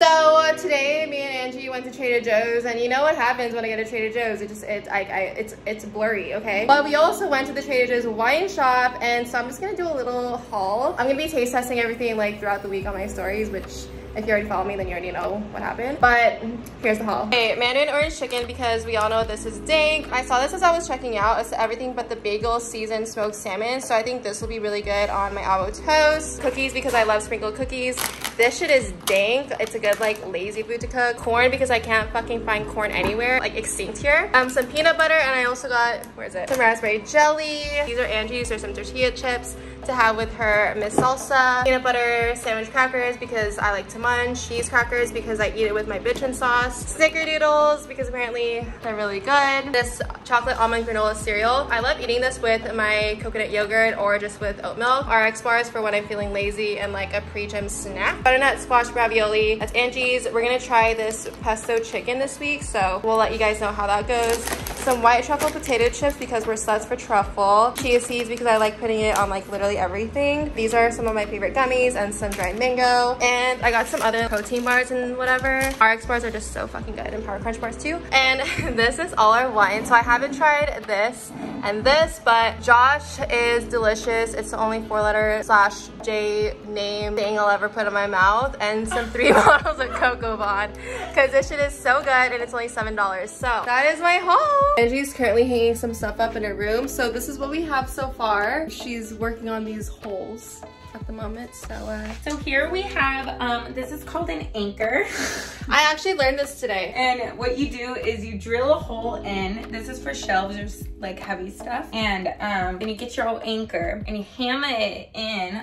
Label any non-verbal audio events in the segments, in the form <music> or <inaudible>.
So uh, today, me and Angie went to Trader Joe's, and you know what happens when I get to Trader Joe's? It just it I, I it's it's blurry, okay? But we also went to the Trader Joe's wine shop, and so I'm just gonna do a little haul. I'm gonna be taste testing everything like throughout the week on my stories, which if you already follow me, then you already know what happened. But here's the haul. Okay, Mandarin orange chicken because we all know this is dank. I saw this as I was checking out. It's everything but the bagel seasoned smoked salmon. So I think this will be really good on my avocado toast. Cookies because I love sprinkled cookies. This shit is dank. It's a good like lazy food to cook. Corn because I can't fucking find corn anywhere. Like extinct here. Um, some peanut butter and I also got, where is it? Some raspberry jelly. These are Angie's. There's some tortilla chips to have with her Miss Salsa. Peanut butter sandwich crackers because I like to munch. Cheese crackers because I eat it with my bitchin' sauce. Snickerdoodles because apparently they're really good. This chocolate almond granola cereal. I love eating this with my coconut yogurt or just with oat milk. RX bars for when I'm feeling lazy and like a pre-gym snack. Butternut squash ravioli. That's Angie's. We're gonna try this pesto chicken this week, so we'll let you guys know how that goes. Some white truffle potato chips because we're sluts for truffle. Chia seeds because I like putting it on like literally everything. These are some of my favorite gummies and some dried mango. And I got some other protein bars and whatever. RX bars are just so fucking good and Power Crunch bars too. And <laughs> this is all our wine. So I haven't tried this and this, but Josh is delicious. It's the only four letter slash J name thing I'll ever put in my mouth. And some three <laughs> bottles of Cocobon because this shit is so good and it's only $7. So that is my haul. Angie's currently hanging some stuff up in her room. So this is what we have so far. She's working on these holes the moment. So uh So here we have, um, this is called an anchor. <laughs> I actually learned this today. And what you do is you drill a hole in. This is for shelves or like heavy stuff. And um, then you get your old anchor and you hammer it in.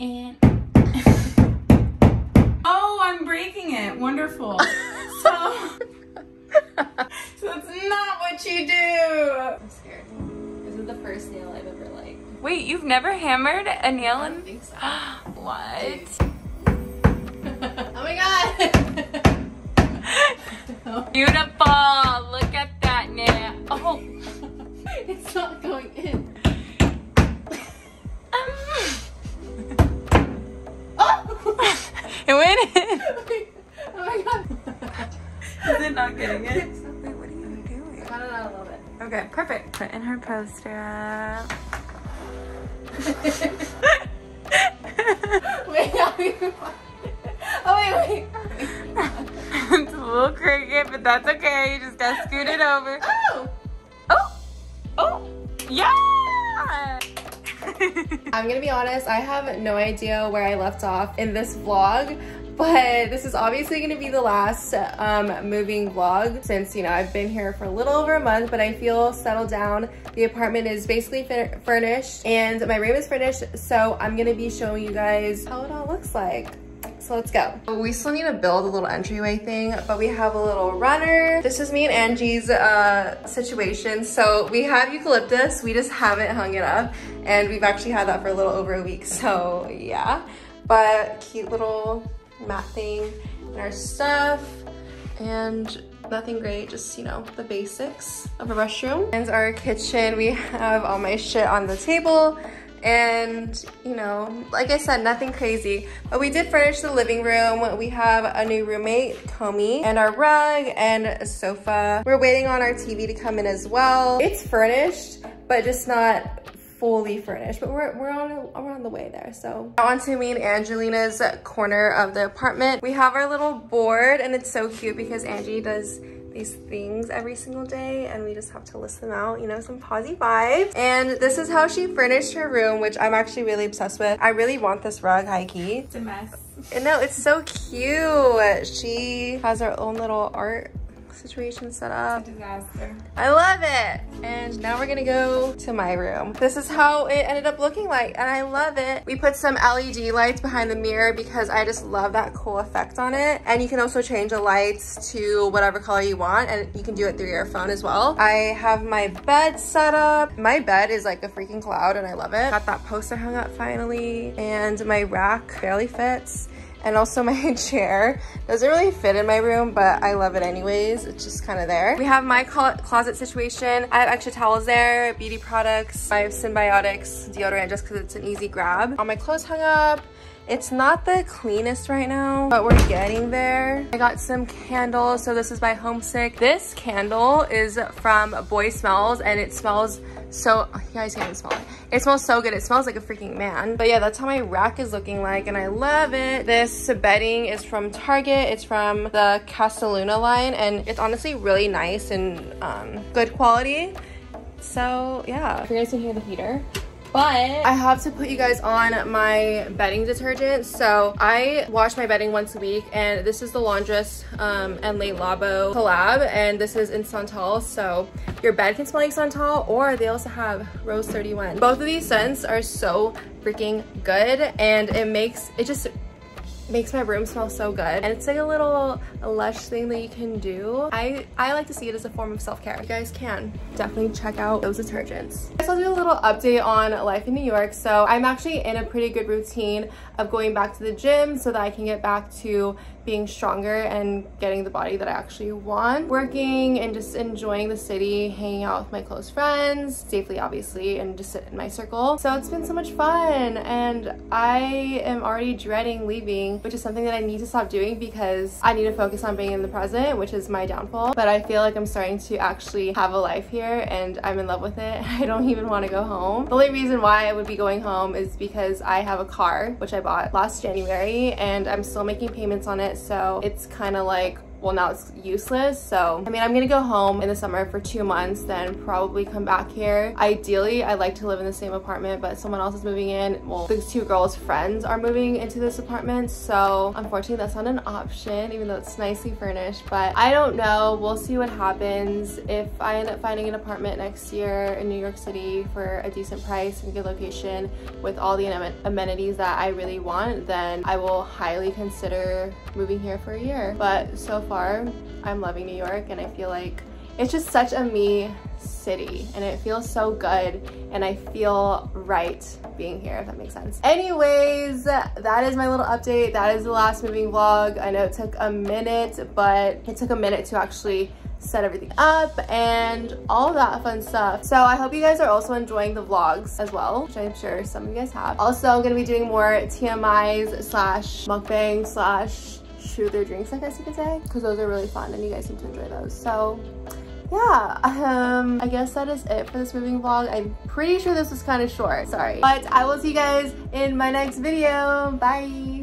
And <laughs> oh, I'm breaking it. Wonderful. <laughs> Wait, you've never hammered a nail I in? don't think so. <gasps> what? <laughs> oh my god! <laughs> Beautiful. Look at that nail. Oh. <laughs> it's not going in. Oh! It went in. oh my god. Is it not getting in? Wait, what are you doing? Got it out a little bit. Okay, perfect. Put in her poster up. Wait, are we- oh wait, wait. <laughs> it's a little cricket, but that's okay. You just gotta scoot it over. Oh! Oh! Oh! Yeah! <laughs> I'm gonna be honest, I have no idea where I left off in this vlog, but this is obviously gonna be the last um, moving vlog since, you know, I've been here for a little over a month, but I feel settled down. The apartment is basically furnished and my room is furnished, so I'm gonna be showing you guys how it all looks like. So let's go. We still need to build a little entryway thing, but we have a little runner. This is me and Angie's uh, situation. So we have eucalyptus, we just haven't hung it up. And we've actually had that for a little over a week, so yeah. But cute little mat thing and our stuff. And nothing great, just, you know, the basics of a restroom. And our kitchen, we have all my shit on the table and you know like i said nothing crazy but we did furnish the living room we have a new roommate comey and our rug and a sofa we're waiting on our tv to come in as well it's furnished but just not fully furnished but we're, we're on we're on the way there so on to me and angelina's corner of the apartment we have our little board and it's so cute because angie does these things every single day and we just have to list them out, you know, some posy vibes. And this is how she furnished her room, which I'm actually really obsessed with. I really want this rug, high key. It's a mess. And no, it's so cute. She has her own little art situation set up. disaster. I love it. And now we're gonna go to my room. This is how it ended up looking like and I love it. We put some LED lights behind the mirror because I just love that cool effect on it. And you can also change the lights to whatever color you want and you can do it through your phone as well. I have my bed set up. My bed is like a freaking cloud and I love it. Got that poster hung up finally and my rack barely fits and also my <laughs> chair. Doesn't really fit in my room but I love it anyways. It's just kind of there. We have my closet situation. I have extra towels there beauty products. I have symbiotics deodorant just because it's an easy grab. All my clothes hung up It's not the cleanest right now, but we're getting there. I got some candles. So this is by Homesick. This candle is from Boy Smells and it smells so, you guys can't even smell it. It smells so good. It smells like a freaking man. But yeah, that's how my rack is looking like and I love it. This bedding is from Target. It's from the Casaluna line and it's honestly really nice and um, good quality. So yeah, if you guys can hear the heater. But I have to put you guys on my bedding detergent. So I wash my bedding once a week and this is the Laundress um, and Le Labo collab and this is in Santal. So your bed can smell like Santal or they also have Rose 31. Both of these scents are so freaking good and it makes, it just makes my room smell so good. And it's like a little lush thing that you can do. I i like to see it as a form of self-care. You guys can definitely check out those detergents. So i'll do a little update on life in new york. So i'm actually in a pretty good routine of going back to the gym so that i can get back to being stronger and getting the body that I actually want. Working and just enjoying the city, hanging out with my close friends, safely obviously, and just sit in my circle. So it's been so much fun and I am already dreading leaving, which is something that I need to stop doing because I need to focus on being in the present, which is my downfall. But I feel like I'm starting to actually have a life here and I'm in love with it. <laughs> I don't even want to go home. The only reason why I would be going home is because I have a car, which I bought last January and I'm still making payments on it so it's kind of like well now it's useless so i mean i'm gonna go home in the summer for two months then probably come back here. Ideally I'd like to live in the same apartment but someone else is moving in. Well these two girls friends are moving into this apartment so unfortunately that's not an option even though it's nicely furnished but i don't know. We'll see what happens. If i end up finding an apartment next year in new york city for a decent price and good location with all the amenities that i really want then i will highly consider moving here for a year. But so far far, I'm loving New York and I feel like it's just such a me city and it feels so good and I feel right being here if that makes sense. Anyways, that is my little update. That is the last moving vlog. I know it took a minute, but it took a minute to actually set everything up and all that fun stuff. So I hope you guys are also enjoying the vlogs as well, which I'm sure some of you guys have. Also, I'm gonna be doing more TMIs slash mukbang slash shoot their drinks, I guess you could say, because those are really fun and you guys seem to enjoy those. So yeah, um, I guess that is it for this moving vlog. I'm pretty sure this was kind of short, sorry. But I will see you guys in my next video. Bye.